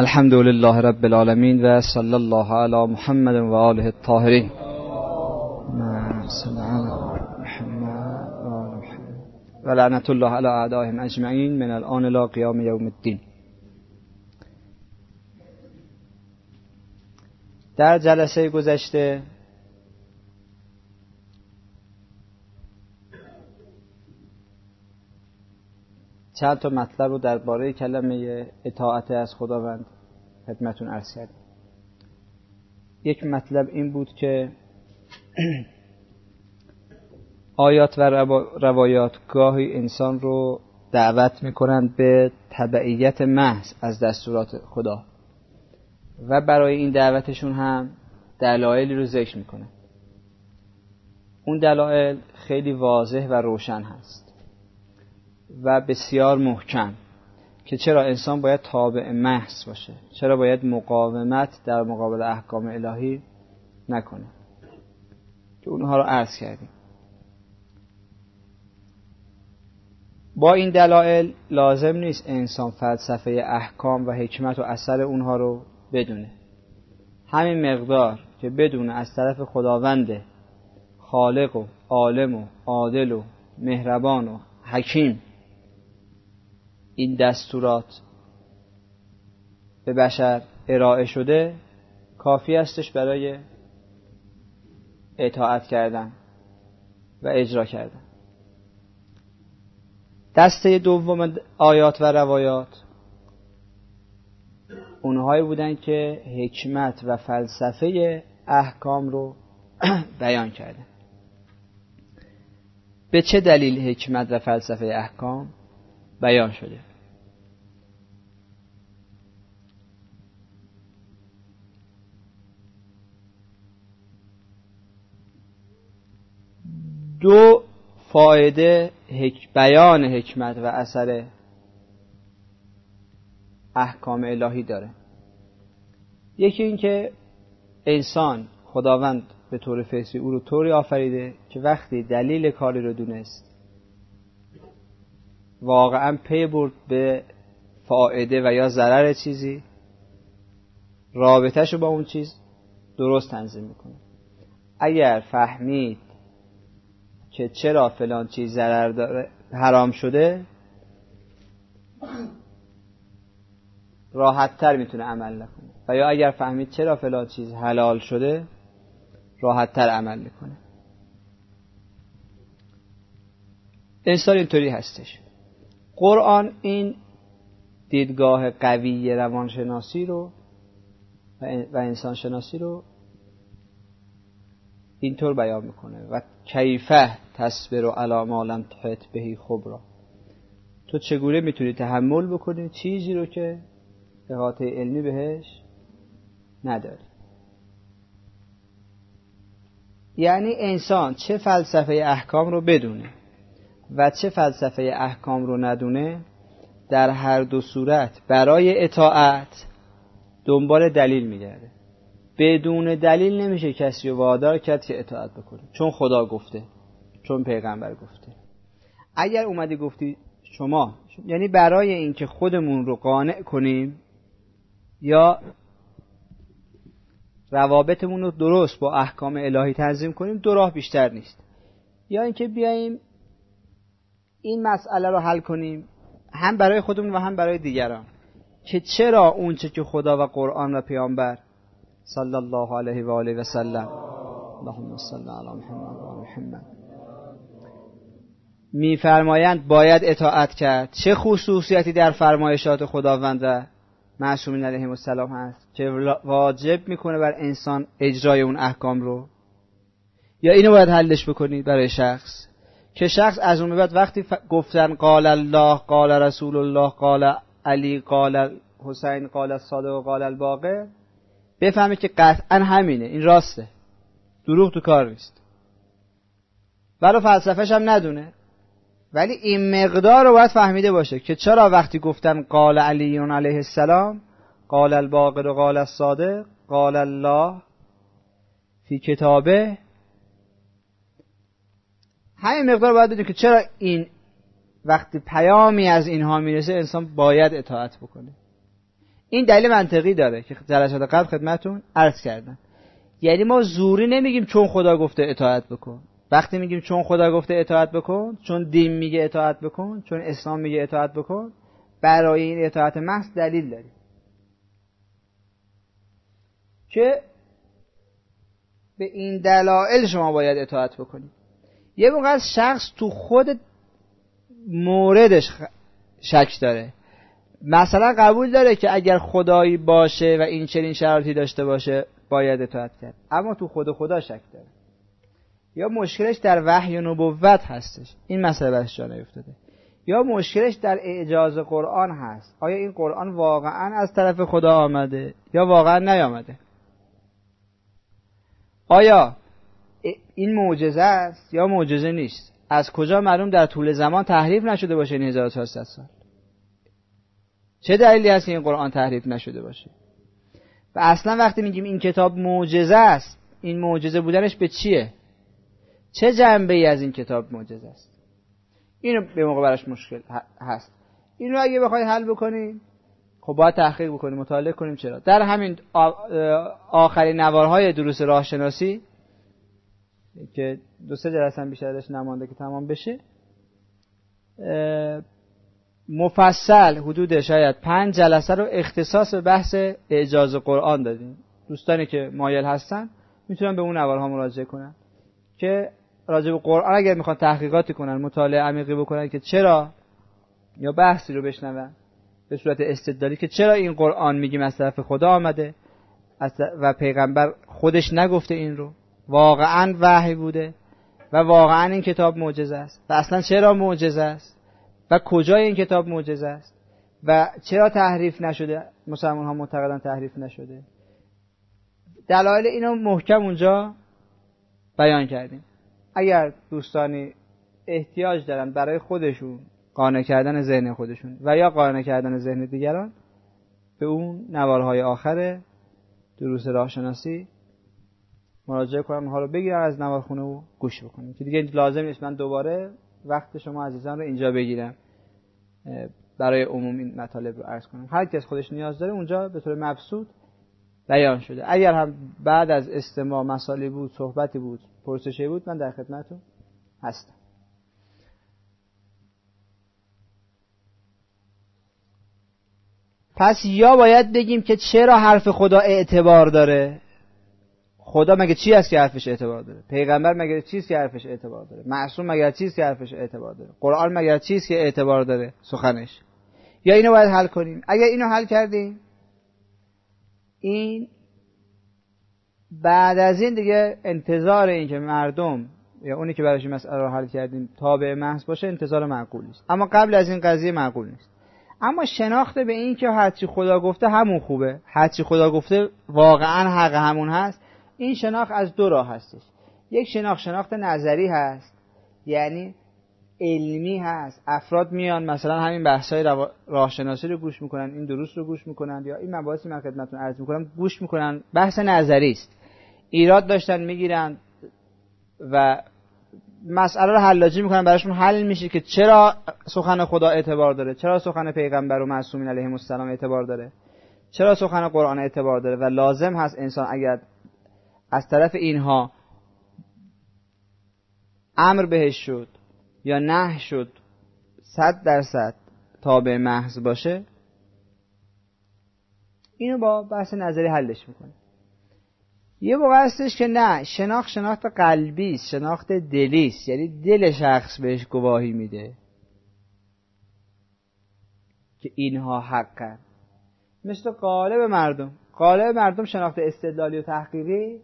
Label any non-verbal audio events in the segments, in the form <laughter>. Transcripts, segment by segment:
الحمد لله رب العالمين و صلی الله علی محمد و آله الطاهرین و لعنت الله علی اعدائهم اجمعین من الان لا قیام یوم الدین در جلسه گذشته چند تا مطلب رو درباره کلمه اطاعت از خداوند خدمتون عرض کردیم یک مطلب این بود که <clears throat> آیات و روایات گاهی انسان رو دعوت می‌کنند به تبعیت محض از دستورات خدا و برای این دعوتشون هم دلایلی رو ذکر می‌کنه. اون دلایل خیلی واضح و روشن هست. و بسیار محکم که چرا انسان باید تابع محض باشه؟ چرا باید مقاومت در مقابل احکام الهی نکنه؟ که اونها رو عرض کردیم. با این دلایل لازم نیست انسان فلسفه احکام و حکمت و اثر اونها رو بدونه. همین مقدار که بدونه از طرف خداوند خالق و عالم و عادل و مهربان و حکیم این دستورات به بشر ارائه شده کافی استش برای اطاعت کردن و اجرا کردن. دسته دوم آیات و روایات اونهایی بودن که حکمت و فلسفه احکام رو <clears throat> بیان کردن. به چه دلیل حکمت و فلسفه احکام بیان شده؟ دو فایده بیان حکمت و اثر احکام الهی داره. یکی اینکه انسان خداوند به طور فطری او رو طوری آفریده که وقتی دلیل کاری رو دونست واقعا پی برد به فایده و یا ضرر چیزی رابطهش با اون چیز درست تنظیم می‌کنه. اگر فهمید که چرا فلان چیز ضرر داره حرام شده راحت تر می‌تونه عمل نکنه. و یا اگر فهمید چرا فلان چیز حلال شده راحت تر عمل می‌کنه. انسان اینطوری هستش. قرآن این دیدگاه قوی روانشناسی رو و انسان شناسی رو اینطور بیان می‌کنه. و کیفه تصبر و علا لم تحت بهی خبرا. تو چگونه می‌تونی تحمل بکنی چیزی رو که احاطه علمی بهش نداری؟ یعنی انسان چه فلسفه احکام رو بدونه و چه فلسفه احکام رو ندونه در هر دو صورت برای اطاعت دنبال دلیل میگرده. بدون دلیل نمیشه کسی رو وادار کرد که اطاعت بکنه. چون خدا گفته چون پیغمبر گفته. اگر اومدی گفتی شما یعنی برای اینکه خودمون رو قانع کنیم یا روابطمون رو درست با احکام الهی تنظیم کنیم دو راه بیشتر نیست. یا اینکه بیاییم این مسئله رو حل کنیم هم برای خودمون و هم برای دیگران. که چرا اونچه که خدا و قرآن و پیامبر صلی الله علیه و آله و سلم اللهم صل علی محمد و محمد میفرمایند باید اطاعت کرد چه خصوصیتی در فرمایشات خداوند و معصومین علیهم السلام هست که واجب می‌کنه بر انسان اجرای اون احکام رو یا اینو باید حلش بکنید برای شخص که شخص از اون بعد وقتی گفتن قال الله قال رسول الله قال علی قال حسین قال الصادق و قال الباقر بفهمه که قطعا همینه. این راسته. دروغ تو کار نیست. ولو فلسفهش هم ندونه. ولی این مقدار رو باید فهمیده باشه که چرا وقتی گفتن قال علیون علیه السلام قال الباقر و قال الصادق قال الله فی کتابه همین مقدار باید بدونی که چرا این وقتی پیامی از اینها می‌رسه انسان باید اطاعت بکنه. این دلیل منطقی داره که جلسات قبل خدمتون عرض کردم. یعنی ما زوری نمیگیم چون خدا گفته اطاعت بکن. وقتی میگیم چون خدا گفته اطاعت بکن چون دین میگه اطاعت بکن چون اسلام میگه اطاعت بکن برای این اطاعت محض دلیل داریم. که به این دلایل شما باید اطاعت بکنید. یه موقع شخص تو خود موردش شک داره. مثلا قبول داره که اگر خدایی باشه و این چنین شرایطی داشته باشه باید اطاعت کرد. اما تو خود خدا شک داره. یا مشکلش در وحی و نبوت هستش. این مسئله برش جا نیفتاده. یا مشکلش در اعجاز قرآن هست. آیا این قرآن واقعا از طرف خدا آمده یا واقعا نیامده؟ آیا این معجزه است یا معجزه نیست؟ از کجا معلوم در طول زمان تحریف نشده باشه این 1400 سال؟ چه دلیلی هست که این قرآن تحریف نشده باشه؟ و اصلا وقتی میگیم این کتاب معجزه است این معجزه بودنش به چیه؟ چه جنبه ای از این کتاب معجزه است؟ اینو به موقع براش مشکل هست. اینو اگه بخوای حل بکنیم خب باید تحقیق بکنیم مطالعه کنیم چرا؟ در همین آخرین نوارهای دروس راهشناسی که دو سه جلسه بیشتر ازش نمانده که تمام بشه مفصل حدود شاید پنج جلسه رو اختصاص به بحث اعجاز قرآن دادیم. دوستانی که مایل هستن می‌تونن به اون نوارها مراجعه کنن که راجع به قرآن اگر می‌خوان تحقیقاتی کنن مطالعه عمیقی بکنن که چرا یا بحثی رو بشنون به صورت استدلالی که چرا این قرآن میگیم از طرف خدا آمده و پیغمبر خودش نگفته این رو. واقعا وحی بوده و واقعا این کتاب معجزه است. و اصلا چرا معجزه است؟ و کجای این کتاب معجزه است؟ و چرا تحریف نشده؟ مسلمان ها معتقدن تحریف نشده. دلایل اینو محکم اونجا بیان کردیم. اگر دوستانی احتیاج دارن برای خودشون قانع کردن ذهن خودشون و یا قانع کردن ذهن دیگران به اون نوارهای آخر دروس راهشناسی مراجعه کنم رو بگیرم از نوارخونه و گوش بکنم که دیگه لازم نیست. من دوباره وقت شما عزیزان رو اینجا بگیرم. برای عموم این مطالب رو عرض کنم. هر کس خودش نیاز داره اونجا به طور مبسوط بیان شده. اگر هم بعد از استماع مسائلی بود صحبتی بود پرسشی بود من در خدمتتون هستم. پس یا باید بگیم که چرا حرف خدا اعتبار داره؟ خدا مگه چی است که حرفش اعتبار داره؟ پیغمبر مگه چیست که حرفش اعتبار داره؟ معصوم مگه چیست که حرفش اعتبار داره؟ قرآن مگه چیست که اعتبار داره سخنش؟ یا اینو باید حل کنیم؟ اگر اینو حل کردیم این بعد از این دیگه انتظار این که مردم یا اونی که براش مسئله رو حل کردیم تابع محض باشه انتظار معقول است اما قبل از این قضیه معقول نیست. اما شناخته به این که هرچی خدا گفته همون خوبه. هرچی خدا گفته واقعا حق همون هست. این شناخت از دو راه هستش. یک شناخت شناخت نظری هست یعنی علمی هست. افراد میان مثلا همین بحث‌های راهشناسی رو گوش می‌کنن این درست رو گوش می‌کنن یا این مباحثی من خدمتتون عرض می‌کنم گوش می‌کنن. بحث نظری است. ایراد داشتن می‌گیرن و مسئله رو حلاجی می‌کنن براشون حل میشه که چرا سخن خدا اعتبار داره چرا سخن پیغمبر و معصومین علیهم السلام اعتبار داره چرا سخن قرآن اعتبار داره و لازم هست انسان اگر از طرف اینها امر بهش شد یا نه شد صد درصد تابع محض باشه اینو با بحث نظری حلش می‌کنه یه موقع هستش که نه شناخت شناخت قلبی است شناخت دلی است یعنی دل شخص بهش گواهی میده که اینها حقن. مثل قالب مردم قالب مردم شناخت استدلالی و تحقیقی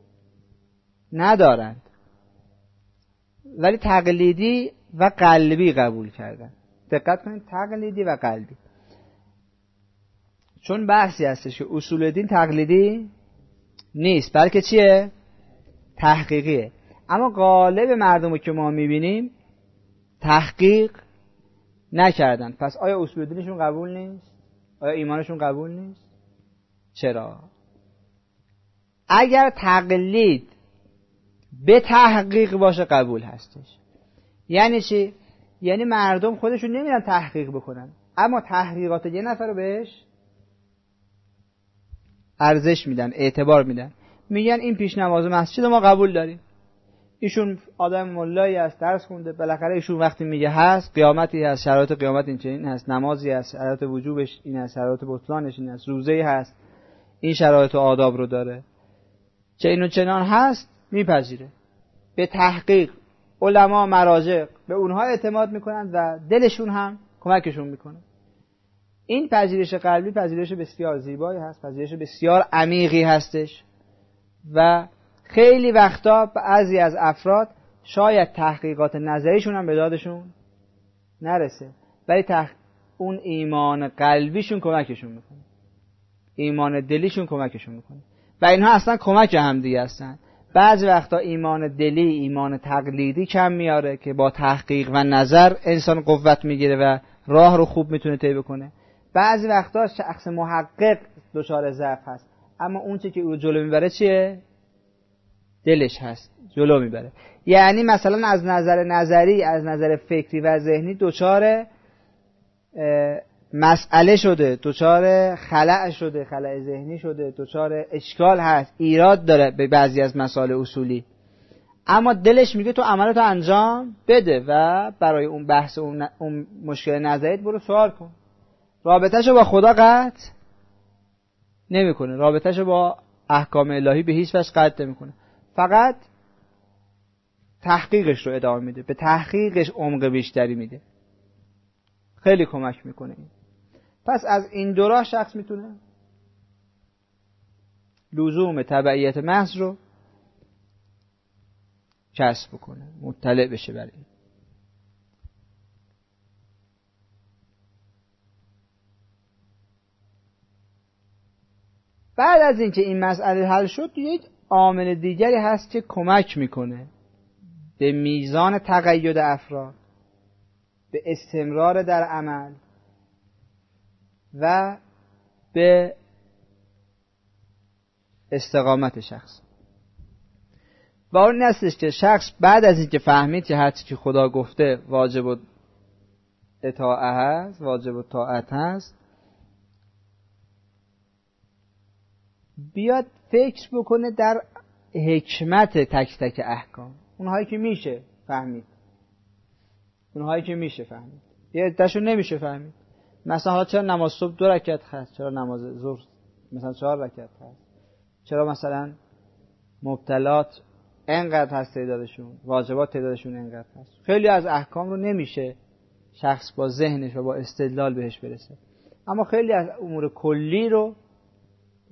ندارند. ولی تقلیدی و قلبی قبول کردن. دقت کنید تقلیدی و قلبی. چون بحثی هستش که اصول دین تقلیدی نیست بلکه چیه؟ تحقیقیه. اما غالب مردم رو که ما می‌بینیم تحقیق نکردن. پس آیا اصول دینشون قبول نیست؟ آیا ایمانشون قبول نیست؟ چرا؟ اگر تقلید به تحقیق باشه قبول هستش. یعنی چی؟ یعنی مردم خودشون نمیرن تحقیق بکنن. اما تحقیقات یه نفر رو بهش ارزش میدن اعتبار میدن. میگن این پیش نماز مسجد ما قبول داریم. ایشون آدم ملایی است درس خونده. بالاخره ایشون وقتی میگه هست قیامتی هست شرایط قیامت این چنین هست. نمازی هست شرایط وجوبش این هست شرایط بطلانش این هست. روزه هست. این شرایط و آداب رو داره. چه اینو چنان هست. میپذیره. به تحقیق علما مراجع به اونها اعتماد می‌کنن و دلشون هم کمکشون می‌کنه. این پذیرش قلبی پذیرش بسیار زیبایی هست پذیرش بسیار عمیقی هستش و خیلی وقتا بعضی از افراد شاید تحقیقات نظریشون هم به دادشون نرسه ولی تح... اون ایمان قلبیشون کمکشون می‌کنه. ایمان دلیشون کمکشون می‌کنه. و اینها اصلا کمک همدیگه هستن. بعضی وقتا ایمان دلی ایمان تقلیدی کم میاره که با تحقیق و نظر انسان قوت می‌گیره و راه رو خوب می‌تونه طی بکنه. بعضی وقتا شخص محقق دچار ضعف هست. اما اون که او جلو می‌بره چیه؟ دلش هست. جلو می‌بره. یعنی مثلا از نظر نظری از نظر فکری و ذهنی دچار مسئله شده دچار خلع شده خلع ذهنی شده دچار اشکال هست ایراد داره به بعضی از مسائل اصولی. اما دلش میگه تو عملتو انجام بده و برای اون بحث اون, اون مشکل نظریت برو سوال کن. رابطهشو با خدا قطع نمی‌کنه. رابطهشو با احکام الهی به هیچ وجه قطع نمی‌کنه. فقط تحقیقش رو ادامه میده. به تحقیقش عمق بیشتری میده. خیلی کمک می‌کنه پس از این دو راه شخص می‌تونه؟ لزوم تبعیت محض رو کسب بکنه مطلع بشه بر این. بعد از اینکه این مسئله حل شد یک عامل دیگری هست که کمک می‌کنه به میزان تقید افراد به استمرار در عمل و به استقامت شخص. و اون نستش که شخص بعد از اینکه فهمید که هرچی که خدا گفته واجب اطاعه هست واجب طاعت هست بیاد فکر بکنه در حکمت تک تک احکام. اونهایی که میشه فهمید. اونهایی که میشه فهمید. یه عدهشون نمیشه فهمید. مثلا حالا چرا نماز صبح دو رکعت هست؟ چرا نماز ظهر مثلا چهار رکعت هست؟ چرا مثلا مبتلات انقدر هست تعدادشون؟ واجبات تعدادشون انقدر هست؟ خیلی از احکام رو نمیشه شخص با ذهنش و با استدلال بهش برسه. اما خیلی از امور کلی رو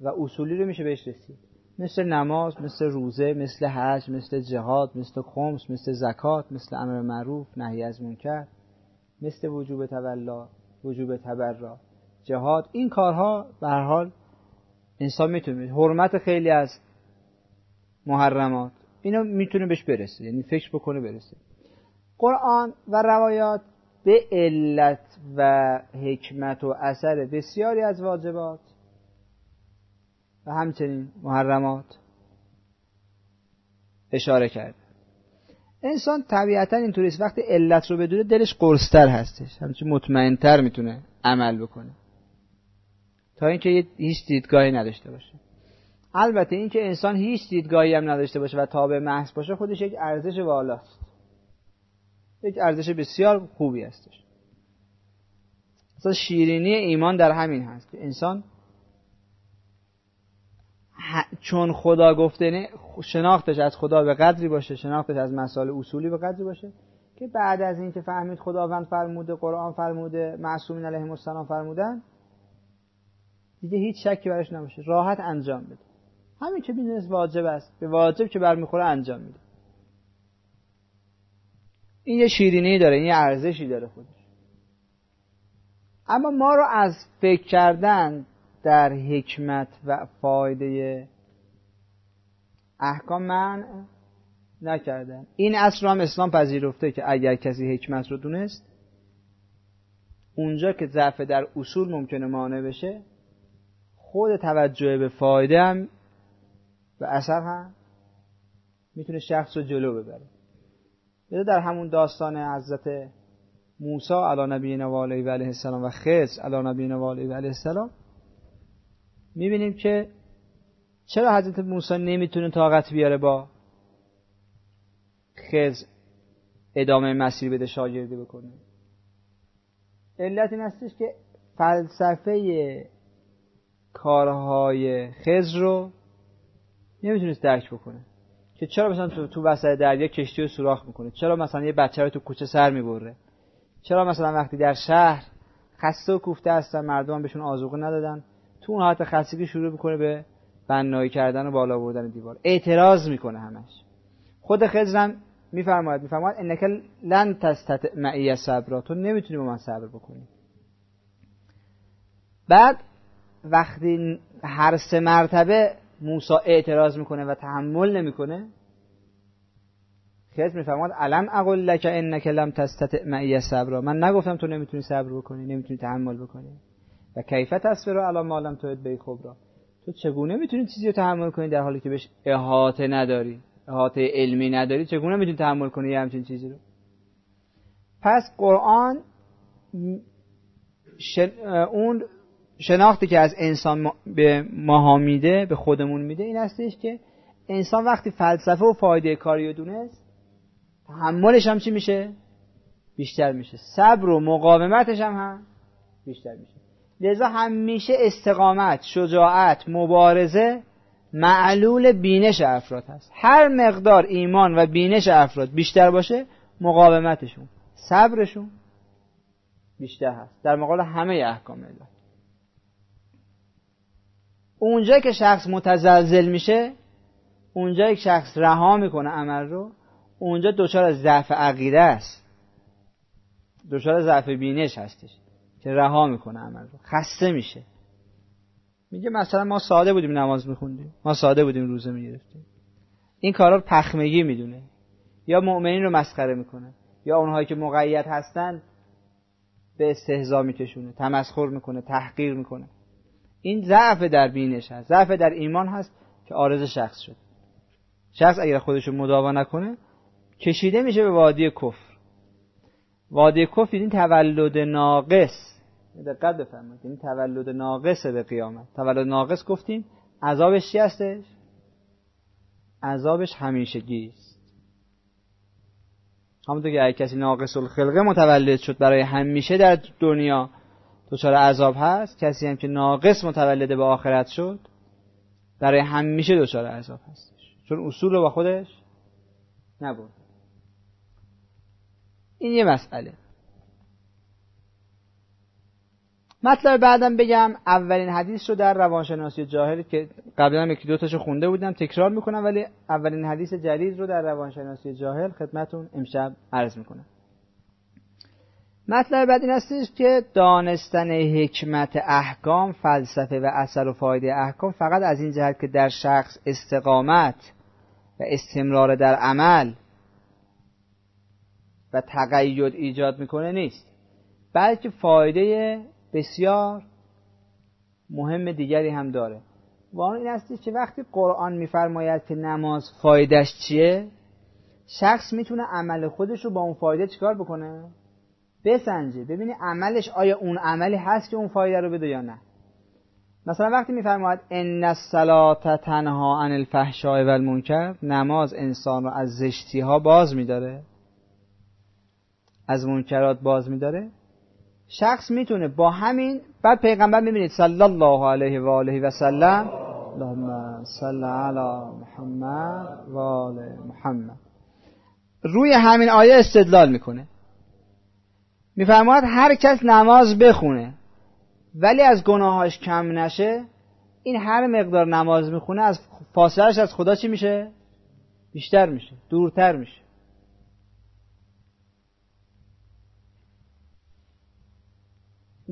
و اصولی رو میشه بهش رسید. مثل نماز مثل روزه مثل حج مثل جهاد مثل خمس مثل زکات مثل امر معروف نهی از منکر مثل وجوب تولا وجوب تبرا جهاد این کارها به حال انسان می‌تونه حرمت خیلی از محرمات اینو می‌تونه بهش برسه یعنی فکر بکنه برسه. قرآن و روایات به علت و حکمت و اثر بسیاری از واجبات و همچنین محرمات اشاره کرد انسان طبیعتا اینطوریست وقتی علت رو بدونه دلش قرصتر هستش. همچنین مطمئنتر می‌تونه عمل بکنه. تا اینکه هیچ دیدگاهی نداشته باشه. البته اینکه انسان هیچ دیدگاهی هم نداشته باشه و تابع محض باشه خودش یک ارزش والاست. یک ارزش بسیار خوبی هستش. اصلا شیرینی ایمان در همین هست که انسان چون خدا گفته شناختش از خدا به قدری باشه شناختش از مسائل اصولی به قدری باشه که بعد از اینکه فهمید خداوند فرموده قرآن فرموده معصومین علیهم السلام فرمودن دیگه هیچ شکی براش نباشه. راحت انجام بده. همین که می‌دونست واجب است. به واجب که برمیخوره انجام میده. این یه شیرینی داره این یه ارزشی داره خودش. اما ما رو از فکر کردن در حکمت و فایده احکام من نکردن. این اصل هم اسلام پذیرفته که اگر کسی حکمت رو دونست اونجا که ضعف در اصول ممکنه مانع بشه خود توجه به فایده هم و اثر هم می‌تونه شخص رو جلو ببره. در همون داستان حضرت موسی علی نبینا و علیه السلام و خضر علی نبینا و علیه السلام می‌بینیم که چرا حضرت موسی نمی‌تونه طاقت بیاره با خز ادامه مسیر بده شاگردی بکنه؟ علت این هستش که فلسفه کارهای خز رو نمی‌تونست درک بکنه. که چرا مثلا تو, تو وسط دریا کشتی رو سوراخ می‌کنه؟ چرا مثلا یه بچه رو تو کوچه سر می‌بره؟ چرا مثلا وقتی در شهر خسته و کوفته هستن مردم بهشون آزوقه ندادن؟ تو اون حالت خستگی شروع می‌کنه به بنایی کردن و بالا بردن دیوار. اعتراض می‌کنه همش. خود خضرم میفرماید میفرماید انک لن تستطع معی صبر تو نمی‌تونی با من صبر بکنی. بعد وقتی هر سه مرتبه موسی اعتراض می‌کنه و تحمل نمی‌کنه خیلی میفرماد علم اقول لک انک لم تستطع معی صبر من نگفتم تو نمی‌تونی صبر بکنی نمی‌تونی تحمل بکنی. و کیفیت تصویر الان مالم توید به خبرا تو چگونه می‌تونی چیزی رو تحمل کنی در حالی که بهش احاطه نداری؟ احاطه علمی نداری چگونه می‌تونی تحمل کنی یه همچین چیزی رو؟ پس قرآن اون شناختی که از انسان به ماها میده به خودمون میده این هستش که انسان وقتی فلسفه و فایده کاری رو دونست تحملش هم چی میشه؟ بیشتر میشه. صبر و مقاومتش هم, هم بیشتر میشه. لذا همیشه استقامت شجاعت مبارزه معلول بینش افراد هست. هر مقدار ایمان و بینش افراد بیشتر باشه مقاومتشون صبرشون بیشتر هست. در مقابل همه احکام الله اونجا که شخص متزلزل میشه اونجا که شخص رها می‌کنه عمل رو اونجا دچار ضعف عقیده است. دچار ضعف بینش هستش. که رها می‌کنه عمل رو. خسته میشه. میگه مثلا ما ساده بودیم نماز میخوندیم. ما ساده بودیم روزه می‌گرفتیم. این کارا رو پخمگی می‌دونه. یا مؤمنین رو مسخره می‌کنه. یا اونهایی که مقید هستن به استهزا میکشونه تمسخر می‌کنه تحقیر می‌کنه. این ضعف در بینش هست. ضعف در ایمان هست که آرز شخص شد. شخص اگر خودش رو مداوا نکنه کشیده میشه به وادی کفر. وادی کفر این تولد ناقص. دقت بفرمایید. این تولد ناقصه به قیامت. تولد ناقص گفتیم عذابش چی هستش؟ عذابش همیشگی است همونطور که اگه کسی ناقص الخلقه متولد شد برای همیشه در دنیا دچار عذاب هست. کسی هم که ناقص متولد به آخرت شد برای همیشه دچار عذاب هستش. چون اصول رو با خودش نبود این یه مسئله. مطلب بعدم بگم اولین حدیث رو در روانشناسی جاهل که قبلا هم یکی دو تاشو خونده بودم تکرار می‌کنم ولی اولین حدیث جدید رو در روانشناسی جاهل خدمتون امشب عرض می‌کنم. مطلب بعد این هستش که دانستن حکمت احکام فلسفه و اثر و فایده احکام فقط از این جهت که در شخص استقامت و استمرار در عمل و تقید ایجاد می‌کنه نیست بلکه فایده بسیار مهم دیگری هم داره. و این هستی که وقتی قرآن میفرماید که نماز فایدهش چیه شخص می‌تونه عمل خودش رو با اون فایده چیکار بکنه؟ بسنجه ببینی عملش آیا اون عملی هست که اون فایده رو بده یا نه. مثلا وقتی میفرماید ان الصلاه تنها عن الفحشاء و المنکر نماز انسان رو از زشتی ها باز میداره؟ از منکرات باز میداره؟ شخص می‌تونه با همین بعد پیغمبر می‌بینید صلی الله علیه و آله و سلم اللهم صل علی محمد و آل محمد. روی همین آیه استدلال می‌کنه. میفرماید هر کس نماز بخونه ولی از گناهاش کم نشه این هر مقدار نماز می‌خونه از فاصلش از خدا چی میشه؟ بیشتر میشه دورتر میشه.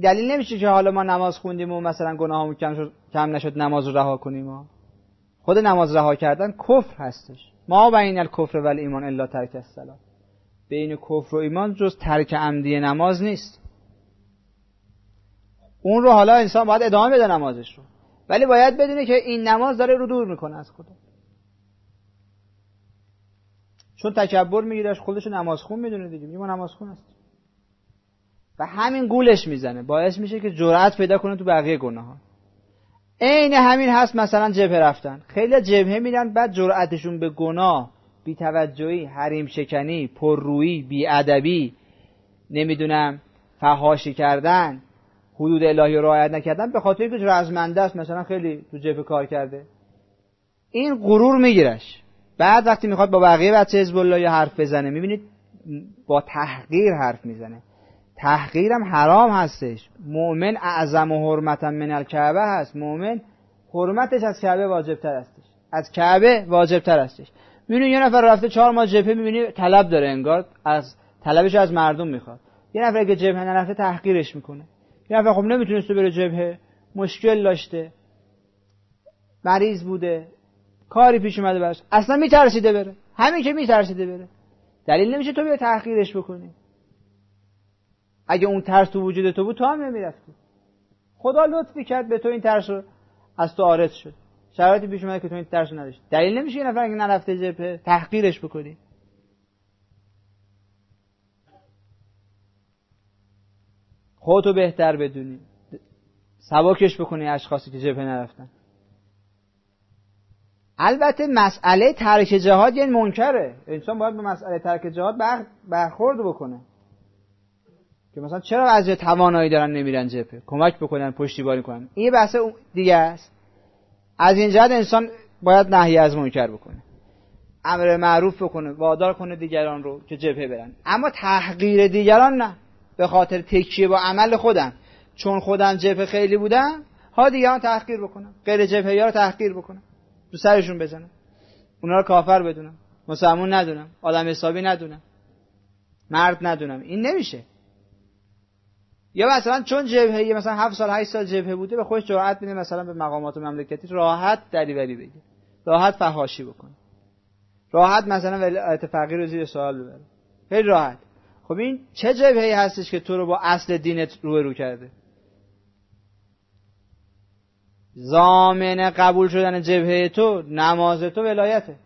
دلیل نمیشه که حالا ما نماز خوندیم و مثلا گناهامون کم, شد، کم نشد نماز رو رها کنیم ما خود نماز رها کردن کفر هستش. ما بین الکفر و ایمان الا ترک الصلاه. بین کفر و ایمان جز ترک عمدی نماز نیست. اون رو حالا انسان باید ادامه بده نمازش رو. ولی باید بدونه که این نماز داره رو دور می‌کنه از خدا. چون تکبر میگیرش خودش نماز خون می‌دونه دیگه. ما نماز خون هست و همین گولش می‌زنه. باعث میشه که جرأت پیدا کنه تو بقیه گناه ها عین همین هست مثلا جبهه رفتن. خیلی جبهه میرن بعد جرأتشون به گناه بیتوجهی حریم شکنی پررویی بیادبی نمی‌دونم فهاشی کردن حدود الهی رو رعایت نکردن به خاطر که رزمنده است مثلا خیلی تو جبهه کار کرده. این غرور میگیرش. بعد وقتی می‌خواد با بقیه بچه حزب الله یا حرف بزنه می‌بینید با تحقیر حرف می‌زنه. تحقیرم حرام هستش. مؤمن اعظم و حرمتا من الکعبه هست. مؤمن حرمتش از کعبه واجب تر هستش. از کعبه واجب تر هستش. می‌بینی یه نفر رفته چهار ماه جبهه می‌بینی طلب داره انگار از طلبش از مردم می‌خواد. یه نفر که جبهه نرفته تحقیرش می‌کنه. یه نفر خب نمی‌تونسته بره جبهه. مشکل داشته. مریض بوده. کاری پیش اومده براش. اصلا میترسیده بره. همین که میترسیده بره. دلیل نمیشه تو بیا تحقیرش بکنی. اگه اون ترس تو وجود تو بود تو هم نمی‌رفتی. خدا لطفی کرد به تو این ترس رو از تو آرز شد. شرایطی پیش اومده که تو این ترس نداشت دلیل نمیشه یه نفر اگه نرفته جبهه تحقیرش بکنی. خودتو بهتر بدونی. سباکش بکنی اشخاصی که جبهه نرفتن. البته مسئله ترک جهاد یعنی منکره. انسان باید به مسئله ترک جهاد برخورد بکنه. که مثلا چرا از توانایی دارن نمیرن جبهه کمک بکنن پشتیبانی کنن این بحث دیگه است. از این جهت انسان باید نهی از منکر بکنه. امر معروف بکنه وادار کنه دیگران رو که جبهه برن. اما تحقیر دیگران نه. به خاطر تکیه با عمل خودم. چون خودم جبهه خیلی بودم ها دیگران تحقیر بکنم. غیر جبهه ها رو تحقیر بکنم. تو سرشون بزنم. اونا رو کافر بدونم. مسلمون ندونم. آدم حسابی ندونم. مرد ندونم. این نمیشه. یا مثلا چون جبهه مثلا 7 سال 8 سال جبهه بوده به خودش جرأت میده مثلا به مقامات مملکتی راحت دریوری بگه راحت فحاشی بکنه. راحت مثلا ولایت فقیر رو زیر سوال ببره. خیلی راحت. خب این چه جبهه هستش که تو رو با اصل دینت رو کرده؟ زامن قبول شدن جبهه تو نماز تو ولایته.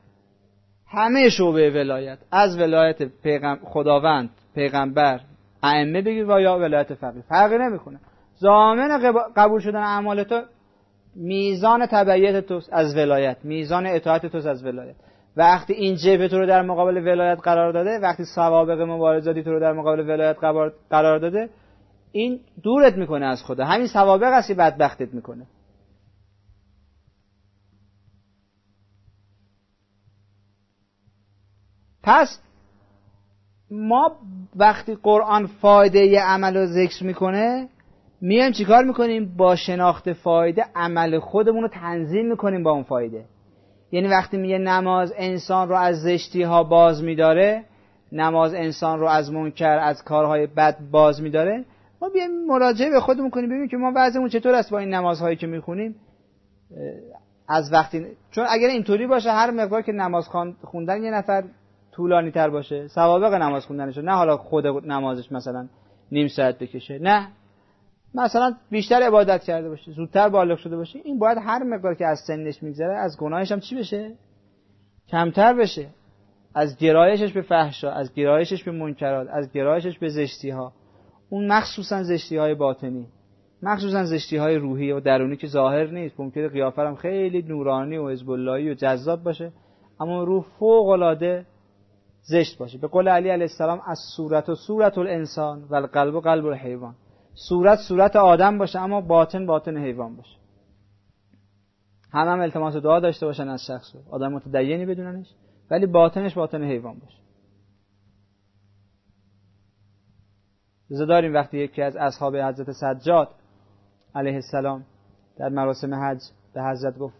همه شعبه ولایت. از ولایت پیغم خداوند پیغمبر ائمه بگیر و یا ولایت فقیه. فرقی نمی‌کنه. زامن قبول شدن اعمال تو میزان تبعیت تو از ولایت میزان اطاعت تو از ولایت. وقتی این جبه تو رو در مقابل ولایت قرار داده وقتی سوابق مبارزاتی تو رو در مقابل ولایت قرار داده این دورت می‌کنه از خدا. همین سوابق هستی بدبختت می‌کنه. پس ما وقتی قرآن فایده عمل رو ذکر می‌کنه میایم چیکار می‌کنیم؟ با شناخت فایده عمل خودمون رو تنظیم می‌کنیم با اون فایده. یعنی وقتی میگه نماز انسان رو از زشتی ها باز میداره نماز انسان رو از منکر از کارهای بد باز میداره ما بیایم مراجعه به خودمون کنیم ببینیم که ما وضعمون چطور است با این نمازهایی که می‌خونیم. از وقتی چون اگر اینطوری باشه هر مقدار که نماز خوندن یه نفر طولانی تر باشه. سوابق نماز خوندنش نه حالا خود نمازش مثلا نیم ساعت بکشه. نه. مثلا بیشتر عبادت کرده باشه. زودتر بالغ شده باشه. این باید هر مقدار که از سنش میگذره از گناهش هم چی بشه؟ کمتر بشه. از گرایشش به فحشا از گرایشش به منکرات از گرایشش به زشتی ها اون مخصوصا زشتی های باطنی. مخصوصا زشتی های روحی و درونی که ظاهر نیست. ممکنه قیافه هم خیلی نورانی و حزب و جذاب باشه اما روح فوق العاده زشت باشه. به قول علی علیه السلام از صورت و صورت الانسان و القلب و قلب الحیوان. صورت صورت آدم باشه اما باطن باطن حیوان باشه. هم هم التماس دعا داشته باشن از شخص. آدم متدینی بدوننش ولی باطنش باطن حیوان باشه. داریم وقتی یکی از اصحاب حضرت سجاد علیه السلام در مراسم حج به حضرت گفت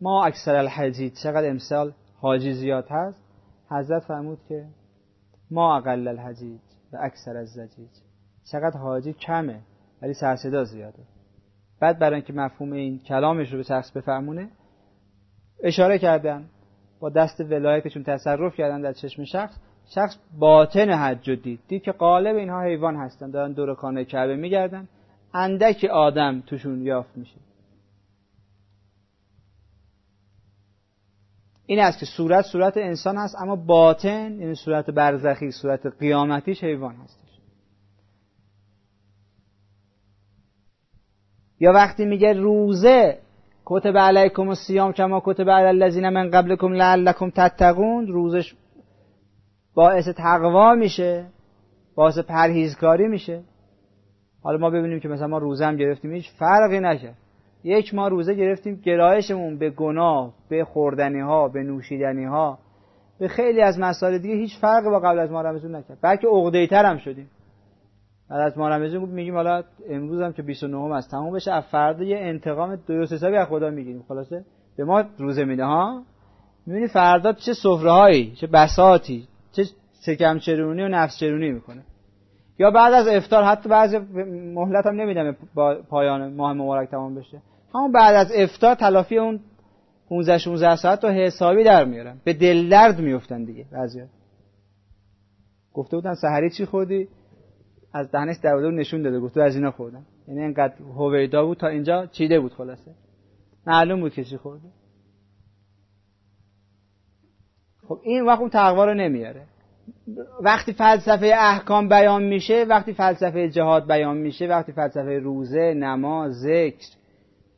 ما اکثر الحجید چقدر امسال حاجی زیاد هست؟ حضرت فرمود که ما اقل الحجیج و اکثر از زجیج. چقدر حاجی کمه ولی سرصدا زیاده. بعد برای اینکه مفهوم این کلامش رو به شخص بفهمونه اشاره کردن با دست ولایتشون تصرف کردن در چشم شخص شخص باطن حج دید. دید که قالب اینها حیوان هستن دارن دور کانه کعبه میگردن اندک آدم توشون یافت میشه. این است که صورت صورت انسان هست اما باطن یعنی صورت برزخی صورت قیامتیش حیوان هستش. یا وقتی میگه روزه کتب علیکم الصیام کما کتب علی الذین من قبلکم لعلکم تتقون روزش باعث تقوا میشه باعث پرهیزکاری میشه. حالا ما ببینیم که مثلا ما روزه هم گرفتیم هیچ فرقی نکرد. یک ما روزه گرفتیم گرایشمون به گناه به خوردنی ها به نوشیدنی ها به خیلی از مسائل دیگه هیچ فرقی با قبل از ما رمزون نکرد. بلکه عقده تر هم شدیم. بعد از ما رمزون میگیم حالا امروز هم که 29 ام از تموم بشه از فردا یه انتقام درست حسابی از خدا می‌گیریم. خلاصه؟ به ما روزه میده ها؟ می‌بینی فردا چه سفره هایی چه بساتی چه شکم چرونی و نفس چرونی می‌کنه. یا بعد از افطار حتی بعضی مهلت هم نمیدم با پایان ماه مبارک تمام بشه. همون بعد از افطار تلافی اون 15 16 ساعت رو حسابی در میارن. به دل درد میفتن دیگه بعضیا. گفته بودن سحری چی خوردی؟ از دهنش در نشون داده. گفته از اینا خوردم. یعنی انقدر هویدا بود تا اینجا چیده بود خلاصه. معلوم بود که چی خورده خب این وقت اون تقوا رو نمیاره. وقتی فلسفه احکام بیان میشه وقتی فلسفه جهاد بیان میشه وقتی فلسفه روزه نماز ذکر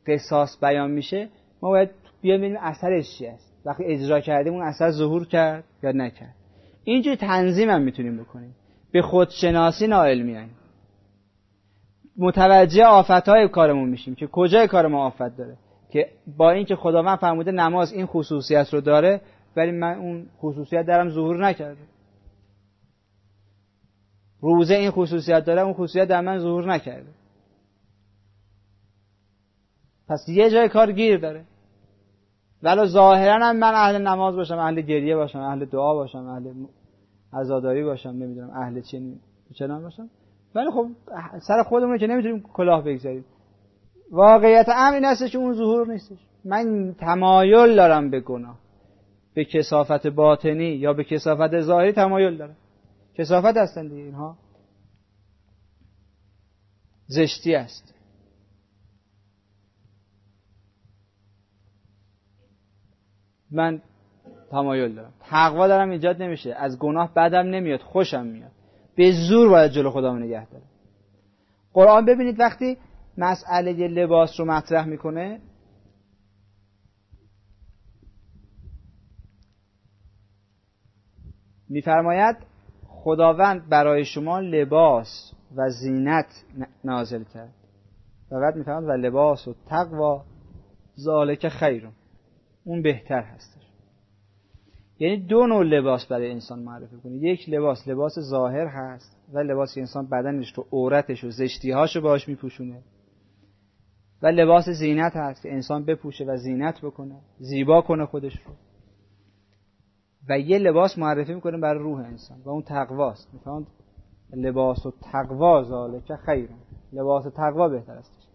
قصاص بیان میشه ما باید بیایم ببینیم اثرش چی است. وقتی اجرا کردیم اون اثر ظهور کرد یا نکرد. اینجوری تنظیم هم می‌تونیم بکنیم. به خودشناسی نائل میاییم متوجه آفتهای کارمون میشیم که کجای کار ما آفت داره. که با اینکه خداوند فرموده نماز این خصوصیت رو داره ولی من اون خصوصیت درم ظهور نکرده. روزه این خصوصیت داره اون خصوصیت در من ظهور نکرده. پس یه جای کار گیر داره. ولو ظاهرا هم من اهل نماز باشم اهل گریه باشم اهل دعا باشم اهل عزاداری باشم نمی‌دونم اهل چنین چنان باشم. ولی خب سر خودمون که نمی‌تونیم کلاه بگذاریم. واقعیت امر این هستش که اون ظهور نیستش. من تمایل دارم به گناه. به کسافت باطنی یا به کسافت ظاهری تمایل دارم. کسافت هستن دیگه اینها. زشتی است من تمایل دارم. تقوا دارم ایجاد نمیشه. از گناه بدم نمیاد خوشم میاد. به زور باید جلو خدا نگه داره قرآن ببینید وقتی مسئله لباس رو مطرح می‌کنه میفرماید خداوند برای شما لباس و زینت نازل کرد. و بعد میفرماید و لباس و تقوا ذالک خیر اون بهتر هستش. یعنی دو نوع لباس برای انسان معرفی کنه یک لباس لباس ظاهر هست و لباس انسان بدنش رو عورتش و زشتیهاش رو باش میپوشونه. و لباس زینت هست که انسان بپوشه و زینت بکنه زیبا کنه خودش رو. و یه لباس معرفی می‌کنه برای روح انسان و اون تقواست. می‌فهمید؟ لباس و تقوا ذالک خیر لباس تقوا بهتر است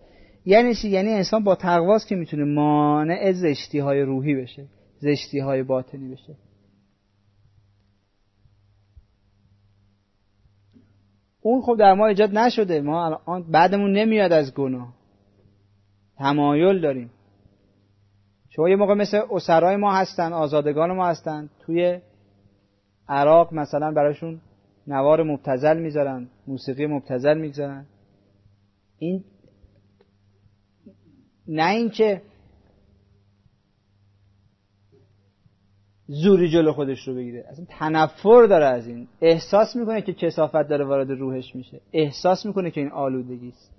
یعنی چی؟ یعنی انسان با تقواست که می‌تونه مانع زشتی های روحی بشه زشتی های باطنی بشه. اون خب در ما ایجاد نشده. ما الان بعدمون نمیاد از گناه. تمایل داریم. شما یه موقع مثل اسرای ما هستن آزادگان ما هستن توی عراق مثلا براشون نوار مبتزل می‌ذارن موسیقی مبتزل می‌ذارن. این نه اینکه زوری جلو خودش رو بگیره. اصلا تنفر داره از این. احساس می‌کنه که کسافت داره وارد روحش میشه. احساس می‌کنه که این آلودگی است.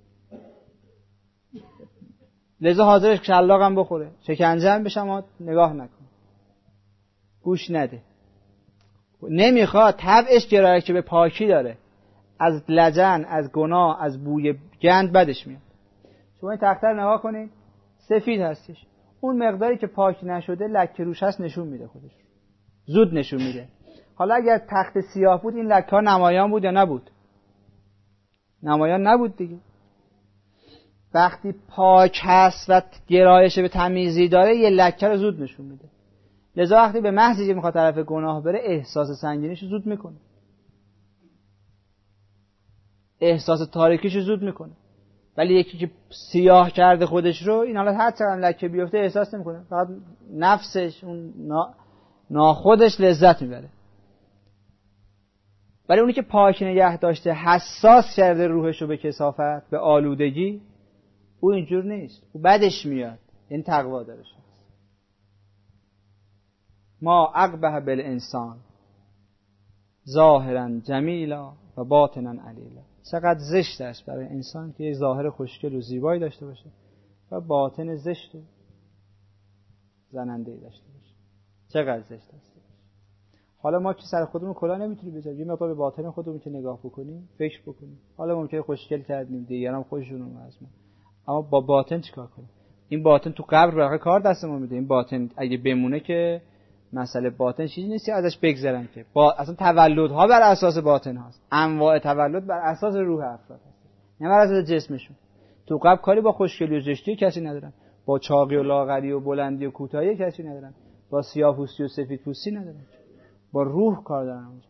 لذا حاضرش شلاق هم بخوره. شکنجه بشه نگاه نکن. گوش نده. نمی‌خواد. طبعش گرایه که به پاکی داره. از لجن از گناه از بوی گند بدش میاد. شما این تختر نگاه کنید سفید هستش. اون مقداری که پاک نشده لکه روش هست نشون میده خودش. زود نشون میده. حالا اگر تخت سیاه بود این لکه ها نمایان بود یا نبود؟ نمایان نبود دیگه. وقتی پاک هست و گرایش به تمیزی داره یه لکه رو زود نشون میده. لذا وقتی به محضی که می‌خواد طرف گناه بره احساس سنگینیش زود می‌کنه. احساس تاریکیش زود می‌کنه. ولی یکی که سیاه کرده خودش رو این حالا هر چقدر لکه بیفته احساس نمی‌کنه. فقط نفسش اون ناخودش لذت می‌بره. ولی اونی که پاک نگه داشته حساس کرده روحش رو به کسافت به آلودگی او اینجور نیست. او بدش میاد. این تقوا داره شخص ما اقبه انسان ظاهرا جمیلا و باطنا علیلا. چقدر زشت است برای انسان که یک ظاهر خوشگل و زیبایی داشته باشه و باطن زشت و زننده داشته باشه. چقدر زشت است. حالا ما که سر خودمون کلا نمی‌تونیم بذاریم. یه مقدار به باطن خودمون که نگاه بکنیم فکر بکنیم. حالا ممکنه خوشگل کردیم دیگران خوششون از ما. اما با باطن چیکار کنیم؟ این باطن تو قبر برای کار دستمون میده. این باطن اگه بمونه که مسئله باطن چیزی نیست ازش بگذرن که. با اصلا تولدها بر اساس باطن هاست. انواع تولد بر اساس روح افراد هست. نه بر اساس جسمشون. تو قبل کاری با خوشگلی و زشتی کسی ندارن. با چاقی و لاغری و بلندی و کوتاهی کسی ندارن. با سیاه‌پوستی و سفیدپوستی ندارن. با روح کار دارن. اونجا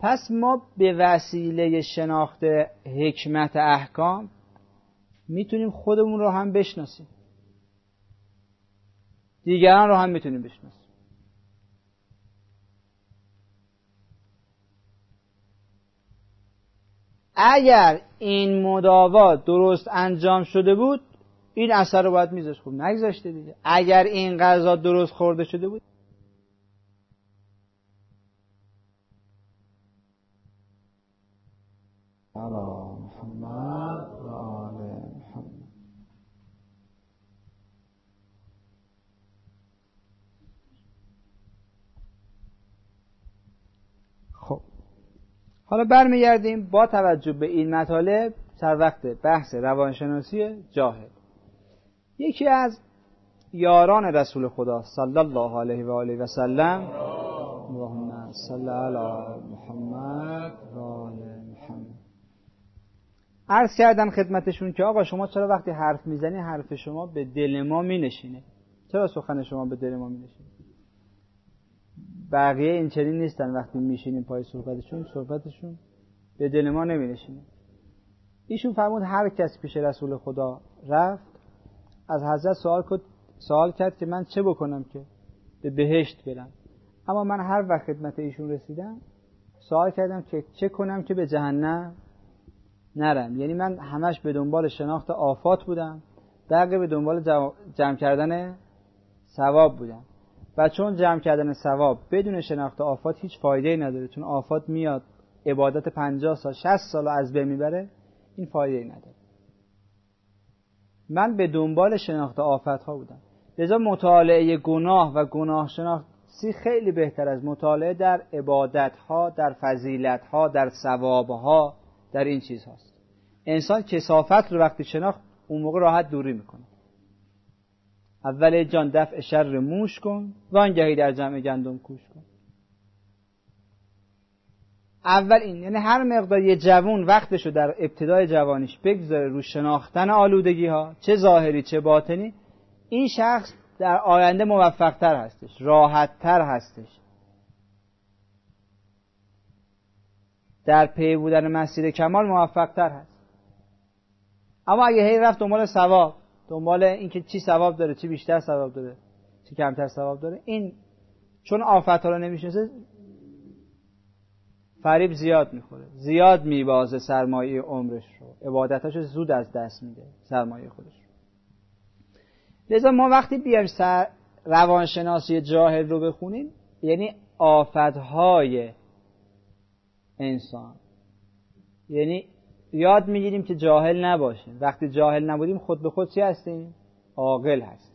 پس ما به وسیله شناخت حکمت احکام می‌تونیم خودمون رو هم بشناسیم. دیگران رو هم می‌تونیم بشناسیم. اگر این مداوات درست انجام شده بود این اثر رو باید میذاشت. خوب نگذاشته دیگه. اگر این غذا درست خورده شده بود. خب حالا برمیگردیم با توجه به این مطالب سر وقت بحث روانشناسی جاهل. یکی از یاران رسول خدا صلی الله علیه و آله و سلم اللهم صل علی محمد و آل محمد. عرض کردن خدمتشون که آقا شما چرا وقتی حرف می‌زنی حرف شما به دل ما مینشینه؟ چرا سخن شما به دل ما مینشینه؟ بقیه این چنین نیستن وقتی میشینیم پای صحبتشون صحبتشون به دل ما نمینشینه. ایشون فرمود هر کس پیش رسول خدا رفت از حضرت سوال, سوال کرد که من چه بکنم که به بهشت برم. اما من هر وقت خدمت ایشون رسیدم سوال کردم که چه کنم که به جهنم نرم. یعنی من همش به دنبال شناخت آفات بودم بقیه به دنبال جمع کردن ثواب بودم. و چون جمع کردن ثواب بدون شناخت آفات هیچ فایده نداره. چون آفات میاد عبادت 50 سال 60 سال از بین می‌بره این فایده نداره. من به دنبال شناخت آفت ها بودم. لذا مطالعه گناه و گناه شناسی خیلی بهتر از مطالعه در عبادت ها در فضیلت ها در ثواب ها در این چیز هاست انسان کسافت رو وقتی شناخت اون موقع راحت دوری می‌کنه. اول جان دفع شر موش کن وانگهی در جمع گندم کوش کن. اول این یعنی هر مقدار یه جوون وقتشو در ابتدای جوانیش بگذاره رو شناختن آلودگی ها چه ظاهری چه باطنی این شخص در آینده موفقتر هستش راحتتر هستش. در پی بودن مسیر کمال موفقتر هست. اما اگه هی رفت دنبال ثواب دنبال اینکه چی ثواب داره چی بیشتر ثواب داره چی کمتر ثواب داره. این چون آفت ها رو نمی‌شناسه فریب زیاد می‌خوره. زیاد میبازه سرمایه عمرش رو. عبادتاشو زود از دست میده سرمایه خودش رو. لذا ما وقتی بیایم سر روانشناسی جاهل رو بخونیم یعنی آفتهای انسان یعنی یاد می‌گیریم که جاهل نباشیم. وقتی جاهل نبودیم خود به خود چی هستیم؟ عاقل هست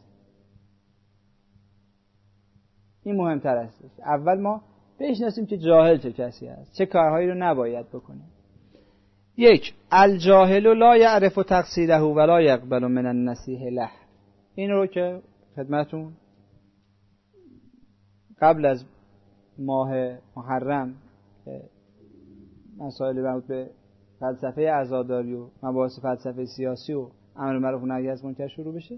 این مهمتر است. اول ما بشناسیم که جاهل چه کسی است چه کارهایی رو نباید بکنیم. یک الجاهل لا یعرف تقصیره و لا یقبل من النصیح له. این رو که خدمتون قبل از ماه محرم مسائل مربوط به فلسفه عزاداری و مباحث فلسفه سیاسی و امر معروف نهی از منکر شروع بشه.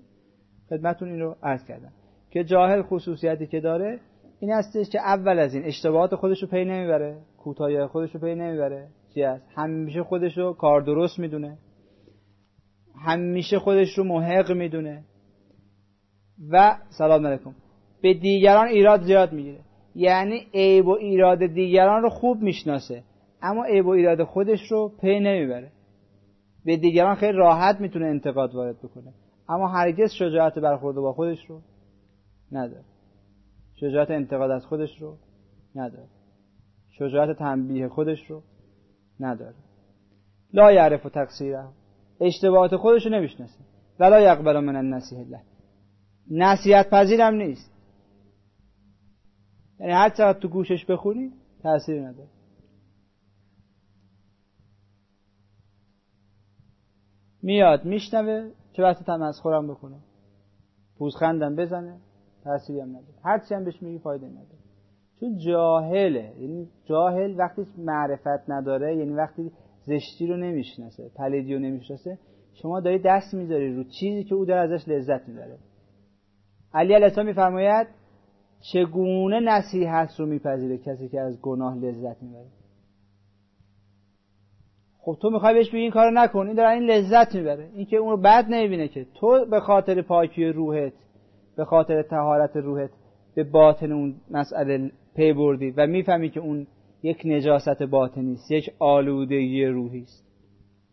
خدمتون این رو عرض کردم. که جاهل خصوصیتی که داره این هستش که اول از این اشتباهات خودش رو پی نمی‌بره کوتاهی خودش رو پی نمی‌بره. چی هست؟ همیشه خودش رو کار درست می‌دونه. همیشه خودش رو محق می‌دونه. و سلام علیکم. به دیگران ایراد زیاد می‌گیره. یعنی عیب و ایراد دیگران رو خوب می‌شناسه. اما عیب و ایراد خودش رو پی نمی‌بره. به دیگران خیلی راحت می‌تونه انتقاد وارد بکنه. اما هرگز شجاعت برخورد با خودش رو نداره. شجاعت انتقاد از خودش رو نداره. شجاعت تنبیه خودش رو نداره. لا یعرف و تقصیره. اشتباهات خودش رو نمی‌شناسه. ولا یقبل من النصیح الله. نصیحت پذیرم نیست. یعنی هر چقدر تو گوشش بخونی تاثیر نداره. میاد میشنوه چه وقت تمسخرم بکنه پوزخندم بزنه تأثیری هم نداره. هرچی هم بهش میگی فایده نداره. چون جاهله یعنی جاهل وقتی معرفت نداره یعنی وقتی زشتی رو نمی‌شناسه پلیدی رو نمی‌شناسه شما داری دست می‌ذاری رو چیزی که او داره ازش لذت می‌بره. علی علیه میفرماید چگونه نصیحت رو میپذیره کسی که از گناه لذت می‌بره؟ خب تو می‌خوای بهش بگی این کارو نکن این داره این لذت می‌بره. این که اون رو بد نمی‌بینه که. تو به خاطر پاکی روحت به خاطر تهارت روحت به باطن اون مسئله پی بردی و می‌فهمی که اون یک نجاست باطنی است یک آلودگی روحی است.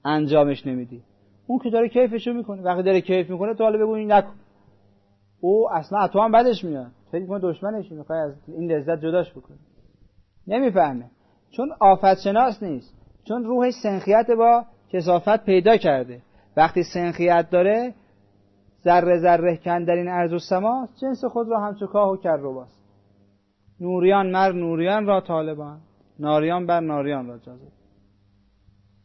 انجامش نمیدی. اون که داره کیفشو می‌کنه. وقتی داره کیف می‌کنه تو حالا بگو این نکن. او اصلا تو هم بدش میاد. فکر می‌کنه دشمنش می‌خوای از این لذت جداش بکنه نمی‌فهمه. چون آفت شناس نیست. چون روحش سنخیت با کسافت پیدا کرده. وقتی سنخیت داره ذره ذره کن در این ارض و سما جنس خود را همچو کاه و کر باست نوریان مر نوریان را طالبان. ناریان بر ناریان را جذب.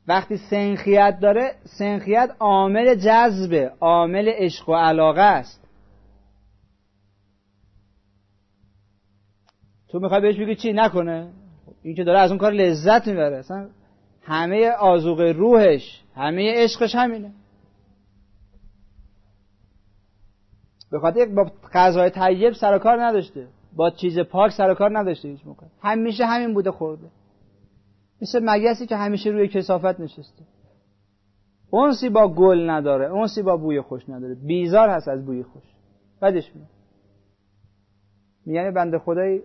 وقتی سنخیت داره سنخیت عامل جذبه عامل عشق و علاقه است. تو می‌خوای بهش بگی چی؟ نکنه. این که داره از اون کار لذت می‌بره. اصلا همه آزوق روحش همه عشقش همینه. به خاطر با غذای طیب سر کار نداشته. با چیز پاک سر کار نداشته هیچ موقع. همیشه همین بوده خورده. مثل مگسی که همیشه روی کسافت نشسته. اونسی با گل نداره اونسی با بوی خوش نداره. بیزار هست از بوی خوش. بدش میاد میگن بنده خدایی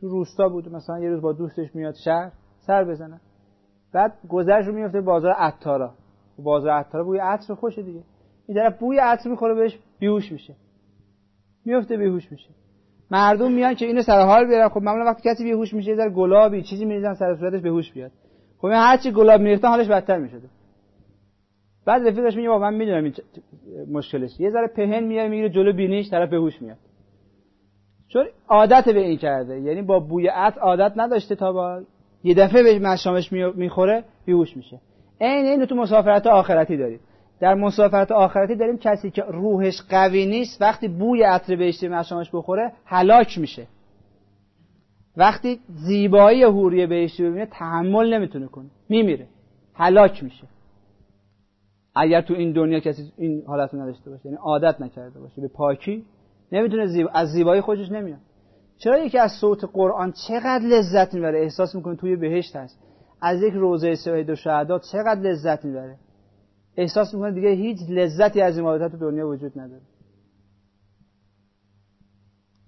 تو روستا بود مثلا یه روز با دوستش میاد شهر سر بزنه. بعد گذرش رو میفته بازار عطارا. بازار عطارا بوی عطر خوشه دیگه. این طرف بوی عطر می‌خوره بهش بیهوش میشه. میفته بیهوش میشه. مردم میان که اینو سر حال بیارن. خب معمولا وقتی کسی بیهوش میشه در گلابی چیزی میریزن سر صورتش بهوش بیاد. خب هر چی گلاب میریختن حالش بدتر می‌شده بعد رفیقش میگه من می‌دونم این مشکلش یه ذره پهن میاد می‌گیره جلو بینیش طرف بهوش میاد. چون عادت به این کرده. یعنی با بوی عطر عادت نداشته تا با یه دفعه به مشامش می‌خوره بیهوش میشه. عین این تو مسافرت آخرتی داریم. در مسافرت آخرتی داریم کسی که روحش قوی نیست وقتی بوی عطر بهشتی مشامش بخوره هلاک میشه. وقتی زیبایی حوری بهشتی ببینه تحمل نمی‌تونه کنه. میمیره. هلاک میشه. اگر تو این دنیا کسی این حالت نداشته باشه یعنی عادت نکرده باشه به پاکی نمی‌تونه زیب... از زیبایی خودش نمیاد. چرا یکی از صوت قرآن چقدر لذت می‌بره؟ احساس می‌کنه توی بهشت هست. از یک روزه سوید و شهدات چقدر لذت می‌بره؟ احساس می‌کنه دیگه هیچ لذتی از عبادت دنیا وجود نداره.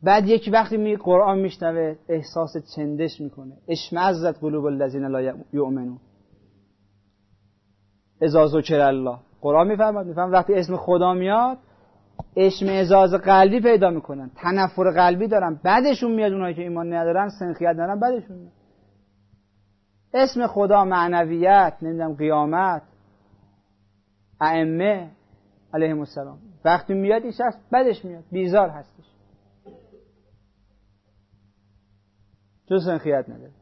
بعد یک وقتی می قرآن میشنوه احساس چندش می‌کنه. اشمعزت قلوب الذین لا یؤمنون. اذا ذکر الله. قرآن می‌فهمد میفهم وقتی اسم خدا میاد اشمعزاز قلبی پیدا می‌کنن. تنفر قلبی دارن. بعدشون میاد اونایی که ایمان ندارن سنخیت ندارن بعدشون میاد. اسم خدا معنویت نمی‌دونم قیامت ائمه علیهم السلام. وقتی میاد این شخص بدش میاد. بیزار هستش. جز سنخیت نداره.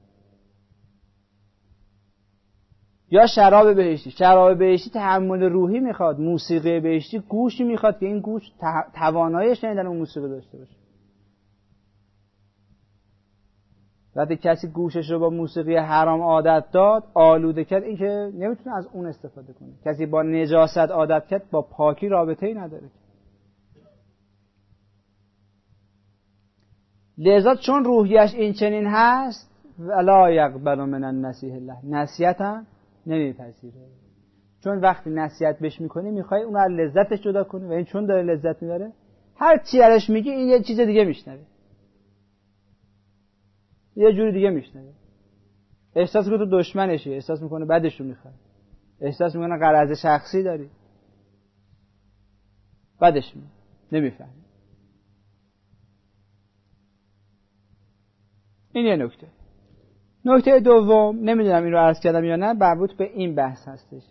یا شراب بهشتی. شراب بهشتی تحمل روحی می‌خواد. موسیقی بهشتی گوشی می‌خواد که این گوش توانایی شنیدن اون موسیقی داشته باشه. وقتی کسی گوشش رو با موسیقی حرام عادت داد آلوده کرد این که نمی‌تونه از اون استفاده کنه. کسی با نجاست عادت کرد با پاکی رابطه ای نداره. لذا چون روحیش این چنین هست ولا یقبل من النصیح الله. نصیحت نمیپذیره. چون وقتی نصیحت بهش می‌کنی می‌خوای اون از لذتش جدا کنی. و این چون داره لذت می‌بره هر چی ازش میگی این یه چیز دیگه میشنوه یه جوری دیگه میشنوه احساس می‌کنه تو دشمنشی احساس می‌کنه بدش رو می‌خواد احساس می‌کنه قرض شخصی داری. بدش نمیفهم این یه نکته. نکته دوم نمی‌دونم این رو عرض کردم یا نه مربوط به این بحث هستش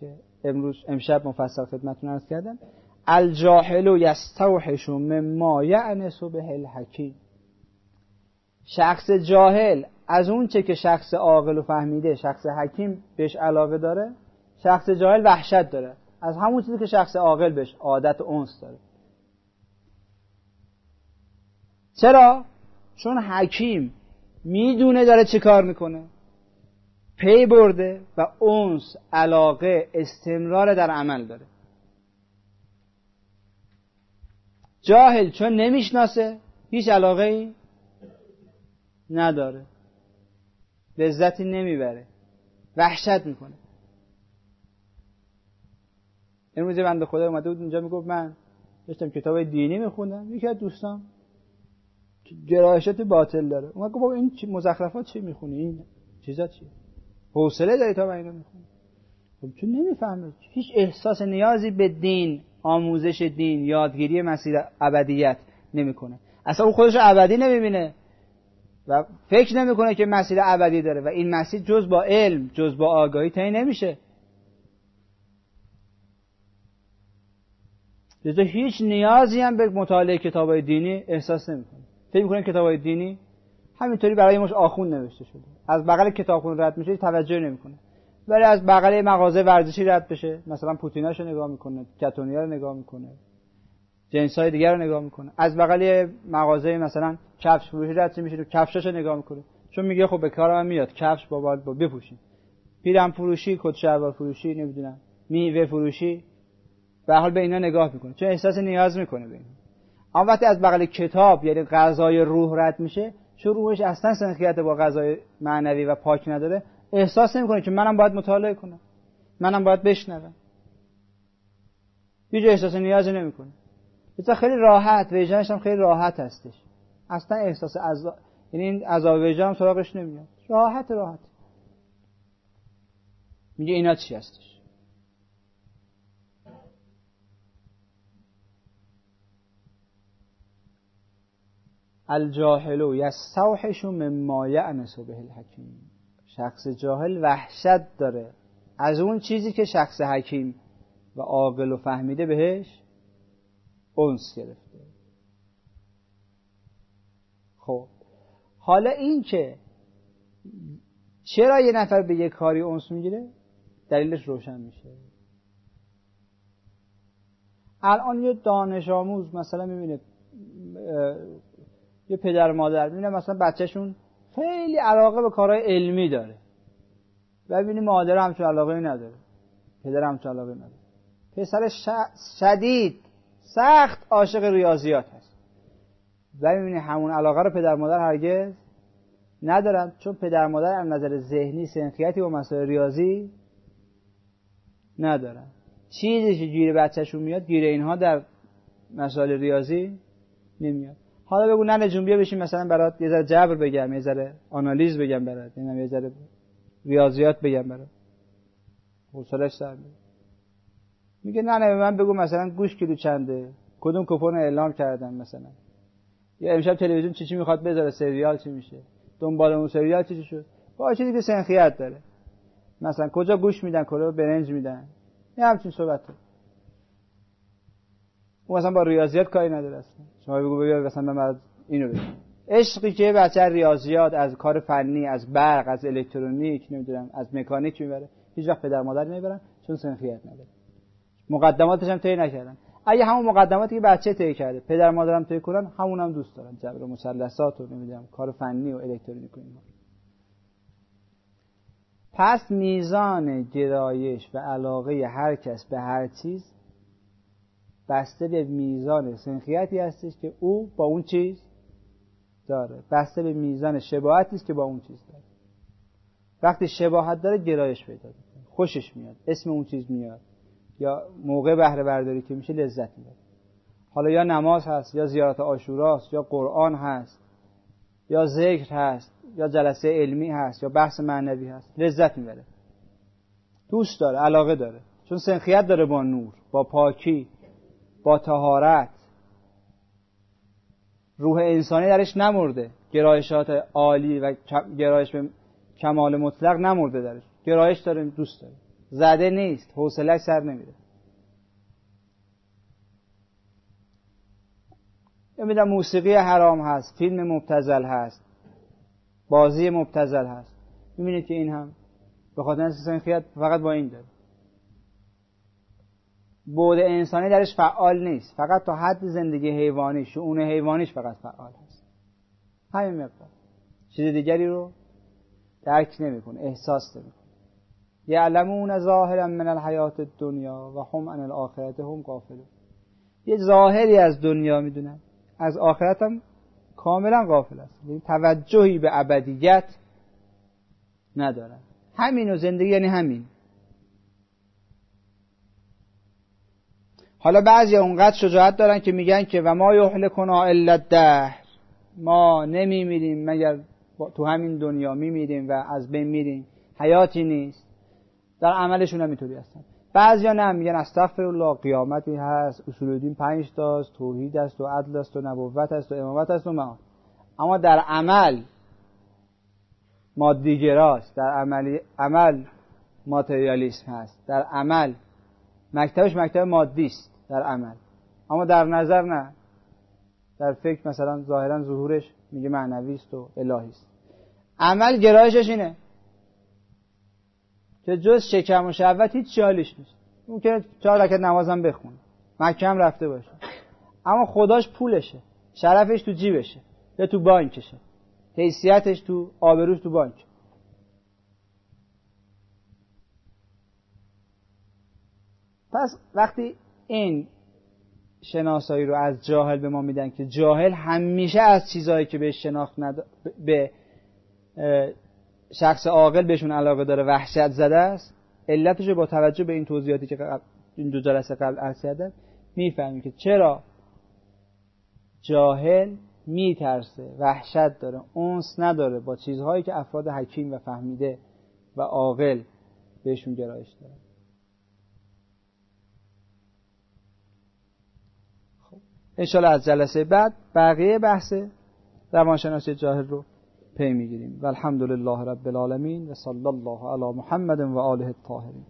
امروز امشب مفصل خدمتتون عرض کردم. الجاهل یستوحش مما یعنس به الحکیم. شخص جاهل از اون چه که شخص عاقل و فهمیده شخص حکیم بهش علاقه داره شخص جاهل وحشت داره. از همون چیزی که شخص عاقل بهش عادت و انس داره. چرا؟ چون حکیم می‌دونه داره چه کار می‌کنه. پی برده و اونس علاقه استمرار در عمل داره. جاهل چون نمی‌شناسه هیچ علاقه ای نداره. لذتی نمی‌بره. وحشت می‌کنه. امروز بنده خدا اومده بود اینجا می‌گفت من داشتم کتاب دینی میخوندم. یکی از دوستان گرایشات باطل داره. اون گفت این مزخرفات چی می‌خونی؟ این چیزا چی حوصله داری تا من اینو می‌خونی خب چون نمی‌فهمه هیچ احساس نیازی به دین آموزش دین یادگیری مسیر ابدیت نمی‌کنه. اصلا اون خودش ابدی نمی‌بینه و فکر نمی‌کنه که مسیر ابدی داره و این مسیر جز با علم جز با آگاهی تعیین نمیشه. لذا هیچ نیازی هم به مطالعه کتاب دینی احساس نمی‌کنه. فکر می‌کنه کتاب دینی همینطوری برای مش آخون نوشته شده. از بغل کتابخون رد میشه توجه نمی‌کنه. ولی از بغل مغازه ورزشی رد بشه. مثلا پوتیناشو نگاه می‌کنه کتونیا رو نگاه می‌کنه جنس های دیگر رو نگاه می‌کنه. از بغل مغازه مثلا کفش فروشی رد میشه کفشاشو نگاه می‌کنه. چون میگه خب به کار میاد. کفش با باید با بپوشیم پیرم فروشی کت شلوار فروشی نمی‌دونم. میوه فروشی. به حال به اینا نگاه می‌کنه. چون احساس نیاز می‌کنه به اینا. اما وقتی از بغل کتاب یعنی غذای روح رد میشه چون روحش اصلا سنخیت با غذای معنوی و پاک نداره احساس نمی‌کنه که منم باید مطالعه کنم. منم باید بشنوم. هیچ احساس نیازی نمی‌کنه. بسیار خیلی راحت وجدانش هم خیلی راحت هستش. اصلا احساس از یعنی این عذاب وجدان سراغش نمیاد. راحت راحت. میگه اینا چی هستش؟ الجاهل یستوحش مما یعنس به الحکیم. شخص جاهل وحشت داره. از اون چیزی که شخص حکیم و عاقل و فهمیده بهش اونس گرفته. خب حالا این که چرا یه نفر به یه کاری اونس می‌گیره؟ دلیلش روشن میشه. الان یه دانش آموز مثلا می‌بینه یه پدر مادر می‌بینه مثلا بچهشون خیلی علاقه به کارهای علمی داره. و ببینی مادر همچون علاقه نداره. پدر همچون علاقه نداره. پسر شدید سخت عاشق ریاضیات هست. و می‌بینی همون علاقه رو پدر مادر هرگز ندارن چون پدر مادر از نظر ذهنی سنخیتی با مسائل ریاضی ندارن. چیزی که گیر بچهشون میاد گیر اینها در مسائل ریاضی نمیاد. حالا بگو نه جون بیا بشین مثلا برات یه ذره جبر بگم یه ذره آنالیز بگم برات یه ذره ریاضیات بگم برات. حوصلش سر میگه نه نه من بگو مثلا گوش کیلو چنده؟ کدوم کپون اعلام کردن مثلا؟ یا امشب تلویزیون چی چی می‌خواد بذاره سریال چی میشه؟ دنبال اون سریال چی, شد؟ با چیزی که سنخیت داره. مثلا کجا گوش میدن کجا برنج میدن. یه همچین صحبت. اون مثلا با ریاضیات کاری نداره اصلا. شما بگو بیا مثلا من اینو بگم عشقی که بچه ریاضیات از کار فنی از برق از الکترونیک نمی‌دونم از مکانیک می‌بره هیچ وقت پدر مادر نمی‌برن چون سنخیت نداره. مقدماتش هم طی نکردن. اگه همون مقدماتی که بچه طی کرده پدر مادرم طی کنن همون هم دوست دارن. جبر مثلثات و نمی‌دونم کار فنی و الکترونیک و اینا پس میزان گرایش و علاقه هر کس به هر چیز بسته به میزان سنخیتی هستش که او با اون چیز داره. بسته به میزان شباهتی است که با اون چیز داره. وقتی شباهت داره گرایش پیدا می‌کنه. خوشش میاد. اسم اون چیز میاد. یا موقع بهره برداری که میشه لذت می‌بره. حالا یا نماز هست یا زیارت آشوراست یا قرآن هست یا ذکر هست یا جلسه علمی هست یا بحث معنوی هست. لذت می‌بره. دوست داره علاقه داره. چون سنخیت داره با نور با پاکی. با تهارت روح انسانی درش نمرده. گرایشات عالی و گرایش به کمال مطلق نمرده درش. گرایش داره دوست داره. زده نیست. حوصلش سر نمیره. میدم موسیقی حرام هست. فیلم مبتزل هست. بازی مبتزل هست. می‌بینید که این هم به خاطر سنخیت فقط با این داره. بود انسانی درش فعال نیست. فقط تا حد زندگی حیوانی شعون حیوانیش فقط فعال هست. همین مقدار. چیز دیگری رو درک نمی‌کنه احساس نمی‌کنه. یعلمون ظاهرا من الحیات دنیا و هم عن الاخرت هم غافلون. یه ظاهری از دنیا می‌دونن. از آخرت هم کاملا غافل است یعنی توجهی به ابدیت ندارن. همین و زندگی یعنی همین. حالا بعضی اونقدر شجاعت دارن که میگن که و ما یهلکنا الا الدهر. ما نمیمیریم مگر تو همین دنیا میمیریم و از بین میریم. حیاتی نیست. در عملشون هم اینطوری هستن. بعضیا نه میگن استغفر الله قیامتی هست اصول دین پنج تاست توحید است و عدل است و نبوت است و امامت است و معاد. اما در عمل مادیگراست در عمل عمل ماتریالیسم هست. در عمل مکتبش مکتب مادی است در عمل. اما در نظر نه. در فکر مثلا ظاهرا ظهورش میگه معنوی است و الهی است. عمل گرایشش اینه. که جز شکم و شهوت هیچ چالش نیست. اون که چهار رکعت نمازم بخونه مکه رفته باشه. اما خداش پولشه. شرفش تو جیبشه. یا تو بانکشه. حیثیتش تو آبروش تو بانک. پس وقتی این شناسایی رو از جاهل به ما میدن که جاهل همیشه از چیزهایی که به شناخت ند... به شخص عاقل بهشون علاقه داره وحشت زده است علتش با توجه به این توضیحاتی که این دو جلسه قبل عرض کردم می‌فهمیم که چرا جاهل میترسه وحشت داره اونس نداره با چیزهایی که افراد حکیم و فهمیده و عاقل بهشون گرایش داره. انشالله از جلسه بعد بقیه بحث روانشناسی جاهل رو پی می‌گیریم. و الحمدلله رب العالمین و صلی الله علی محمد و آله الطاهرین.